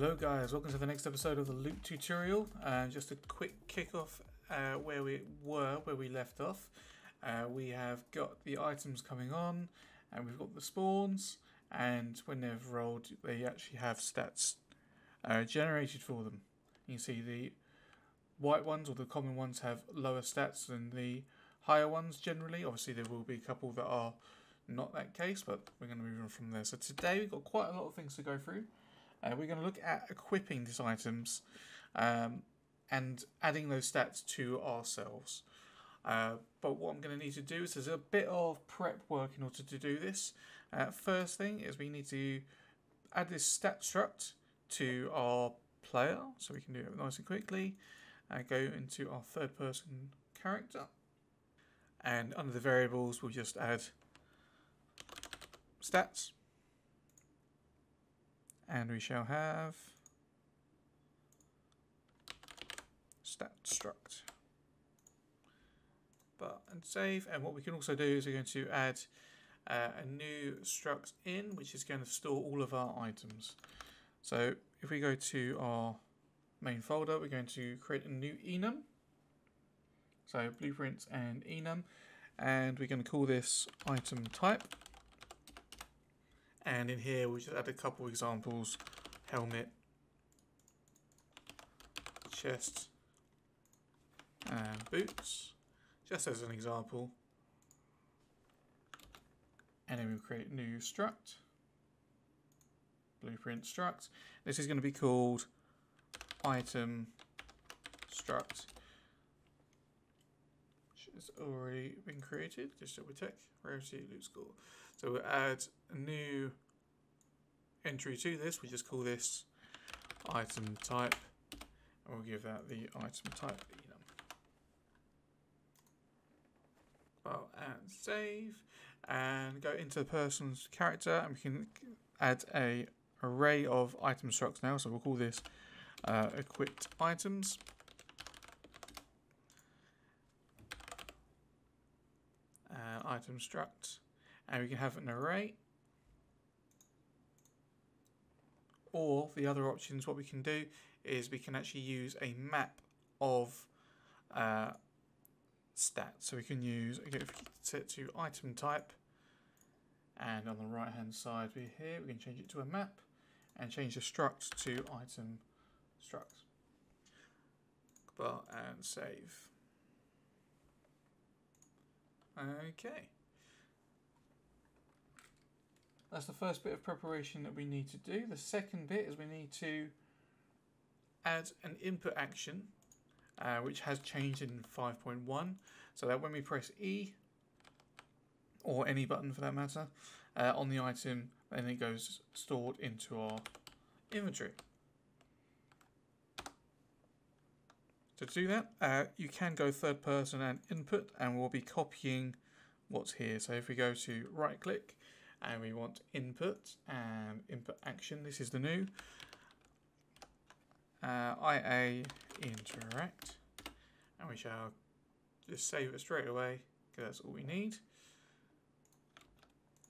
Hello guys, welcome to the next episode of the loot tutorial. Uh, just a quick kickoff uh, where we were, where we left off. Uh, we have got the items coming on, and we've got the spawns, and when they've rolled, they actually have stats uh, generated for them. You see the white ones or the common ones have lower stats than the higher ones generally. Obviously, there will be a couple that are not that case, but we're going to move on from there. So today we've got quite a lot of things to go through. Uh, we're going to look at equipping these items um, and adding those stats to ourselves. Uh, but what I'm going to need to do is there's a bit of prep work in order to do this. Uh, first thing is we need to add this stat struct to our player, so we can do it nice and quickly. Uh, go into our third person character, and under the variables we'll just add stats and we shall have stat struct. But and save and what we can also do is we're going to add uh, a new struct in which is going to store all of our items. So if we go to our main folder we're going to create a new enum. So blueprints and enum. And we're going to call this item type and in here we just add a couple examples. Helmet. Chest. And boots. Just as an example. And then we'll create new struct. Blueprint struct. This is going to be called item struct has already been created just double check rarity loot score so we'll add a new entry to this. We just call this item type. And we'll give that the item type enum. Well, and save. And go into the person's character and we can add a array of item structs now. So we'll call this uh, equipped items. Uh, item struct. And we can have an array. Or the other options what we can do is we can actually use a map of uh, stats. So we can use again if we set to item type and on the right hand side we here we can change it to a map and change the struct to item struct. Bar and save okay that's the first bit of preparation that we need to do. The second bit is we need to add an input action, uh, which has changed in 5.1, so that when we press E, or any button for that matter, uh, on the item, then it goes stored into our inventory. To do that, uh, you can go third person and input, and we'll be copying what's here. So if we go to right click, and we want input and input action. This is the new uh, IA interact, and we shall just save it straight away because that's all we need.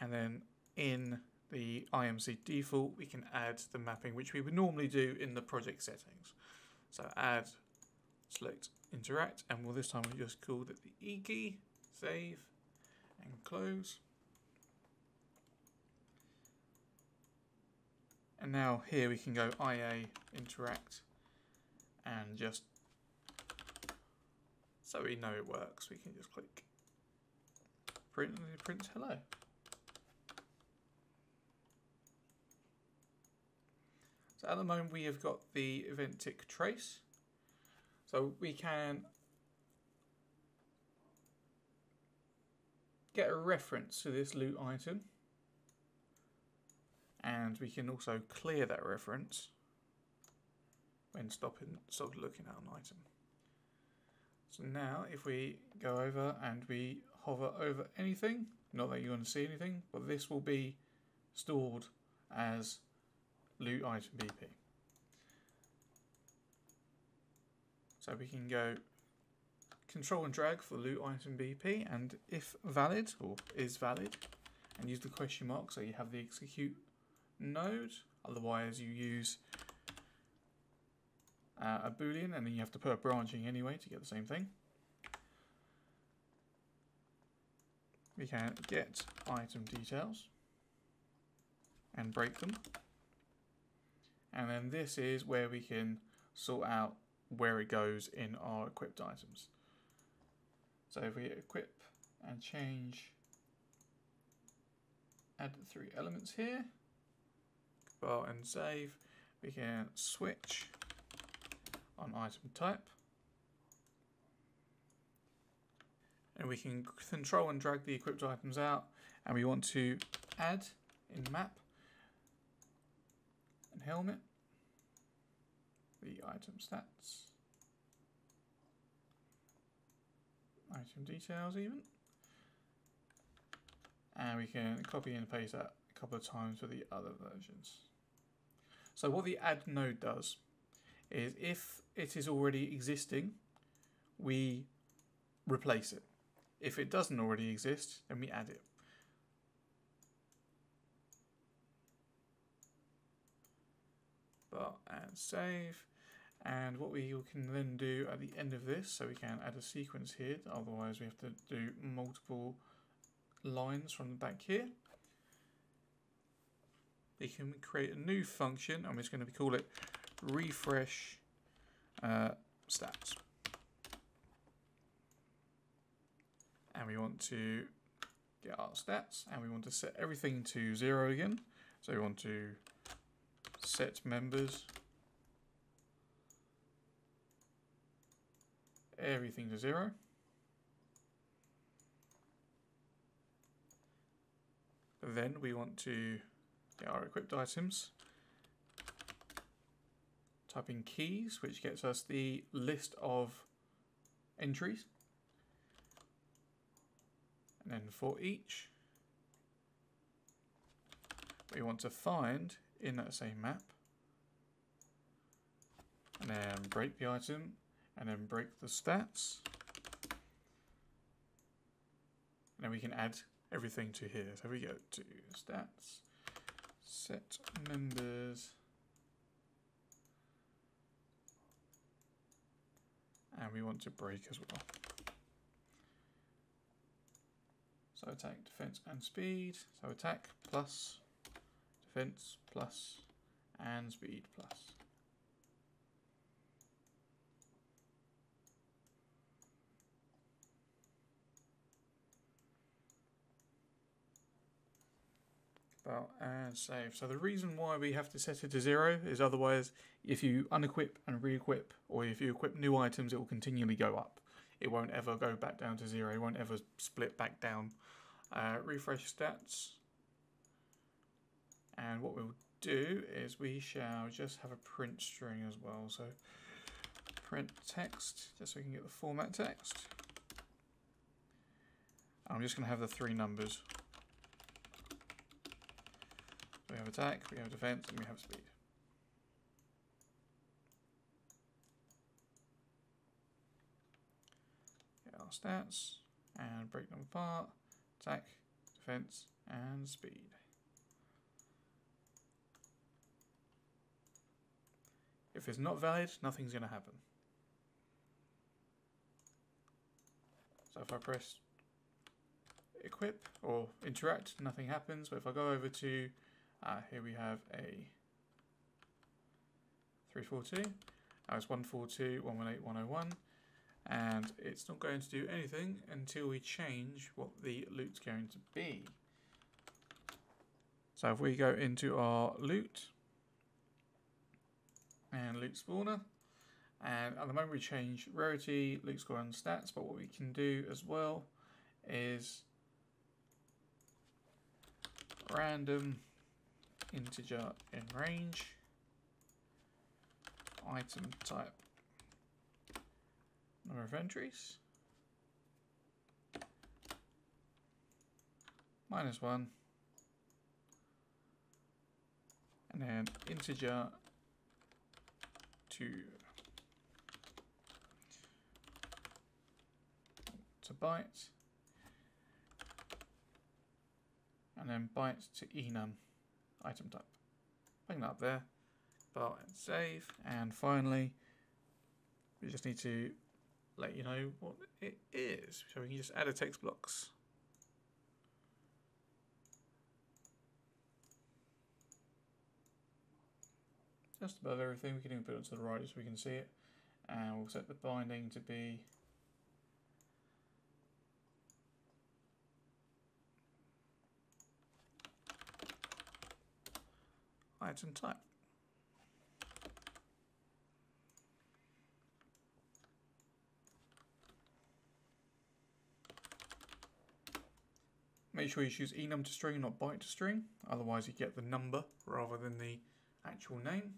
And then in the IMC default, we can add the mapping, which we would normally do in the project settings. So add, select interact, and well, this time we just called it the E key, save, and close. And now here we can go IA interact and just so we know it works, we can just click print and it prints hello. So at the moment we have got the event tick trace. So we can get a reference to this loot item and we can also clear that reference when stopping stop looking at an item. So now if we go over and we hover over anything, not that you're going to see anything, but this will be stored as loot item BP. So we can go control and drag for loot item BP and if valid or is valid and use the question mark so you have the execute node. Otherwise, you use uh, a boolean and then you have to put a branching anyway to get the same thing. We can get item details and break them. And then this is where we can sort out where it goes in our equipped items. So if we equip and change, add the three elements here, file and save, we can switch on item type. And we can control and drag the equipped items out and we want to add in map and helmet the item stats, item details even, and we can copy and paste that a couple of times for the other versions. So what the add node does is if it is already existing, we replace it. If it doesn't already exist, then we add it. But and save. And what we can then do at the end of this, so we can add a sequence here, otherwise we have to do multiple lines from the back here. We can create a new function, we're just going to call it refresh uh, stats. And we want to get our stats, and we want to set everything to zero again. So we want to set members everything to zero. Then we want to get our equipped items. Type in keys, which gets us the list of entries. And then for each, we want to find in that same map and then break the item and then break the stats. And then we can add everything to here. So we go to stats, set members, and we want to break as well. So attack, defense, and speed. So attack plus, defense plus, and speed plus. About and save. So the reason why we have to set it to zero is otherwise if you unequip and re-equip or if you equip new items it will continually go up. It won't ever go back down to zero. It won't ever split back down. Uh, refresh stats. And what we'll do is we shall just have a print string as well. So print text, just so we can get the format text. I'm just going to have the three numbers. We have attack, we have defense, and we have speed. Get our stats and break them apart. Attack, defense, and speed. If it's not valid, nothing's going to happen. So if I press equip or interact, nothing happens. But if I go over to uh, here we have a 342. Now it's 142, 118, 101. And it's not going to do anything until we change what the loot's going to be. So if we go into our loot and loot spawner, and at the moment we change rarity, loot score and stats, but what we can do as well is random integer in range, item type, number of entries, minus one, and then integer to to byte and then byte to enum item type. Bring that up there, bar and save, and finally We just need to let you know what it is. So we can just add a text blocks. Just above everything, we can even put it to the right so we can see it. And we'll set the binding to be item type. Make sure you choose enum to string, not byte to string. Otherwise, you get the number rather than the actual name.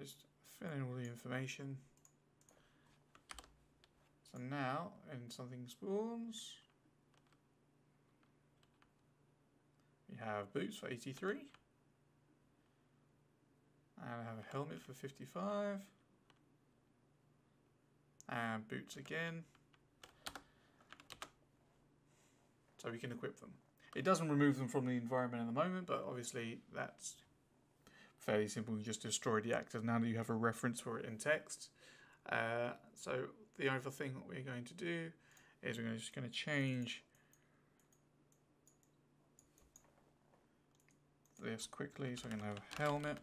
Just fill in all the information. So now, in something spawns, we have boots for 83. And I have a helmet for 55. And boots again. So we can equip them. It doesn't remove them from the environment at the moment, but obviously that's fairly simple. You just destroy the actors now that you have a reference for it in text. Uh, so the other thing that we're going to do is we're just going to change this quickly. So I'm going to have a helmet.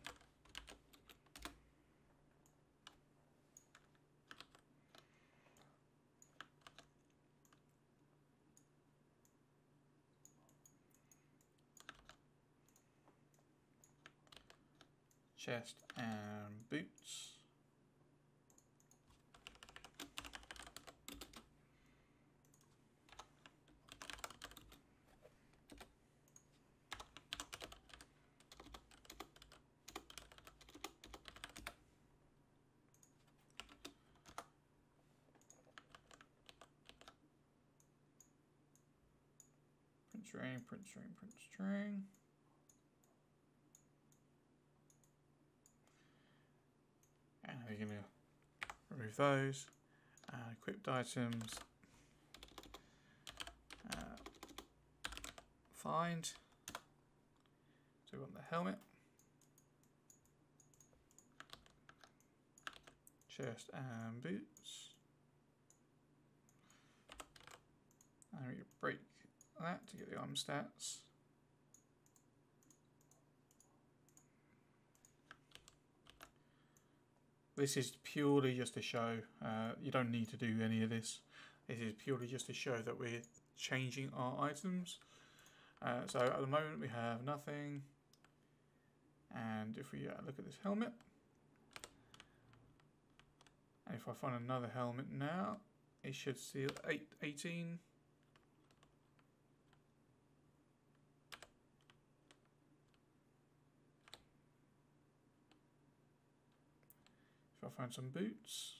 Chest and boots. String, string, string. we're going to remove those. Uh, equipped items. Uh, find. So we want the helmet. Chest and boots. And we break that to get the arm stats. This is purely just to show, uh, you don't need to do any of this. This is purely just to show that we're changing our items. Uh, so at the moment we have nothing. And if we uh, look at this helmet, and if I find another helmet now, it should see eight, 18 I'll find some boots.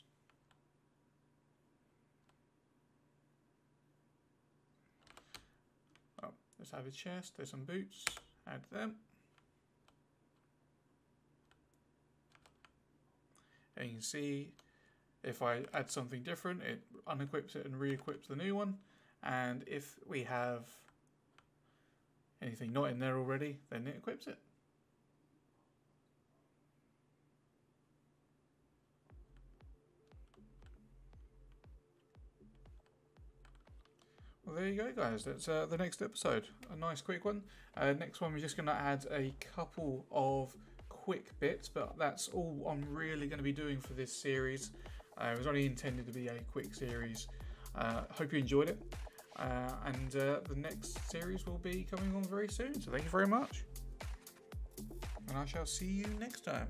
Oh, let's have a chest. There's some boots. Add them. And you can see if I add something different, it unequips it and re-equips the new one. And if we have anything not in there already, then it equips it. There you go, guys. That's uh, the next episode. A nice quick one. Uh, next one, we're just going to add a couple of quick bits, but that's all I'm really going to be doing for this series. Uh, it was only intended to be a quick series. Uh, hope you enjoyed it. Uh, and uh, the next series will be coming on very soon. So thank you very much. And I shall see you next time.